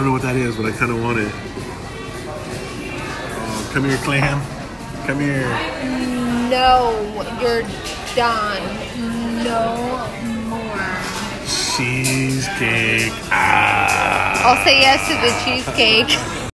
don't know what that is, but I kind of want it. Oh, come here, clam. Come here. No, you're done. No more. Cheesecake. Ah. I'll say yes to the cheesecake.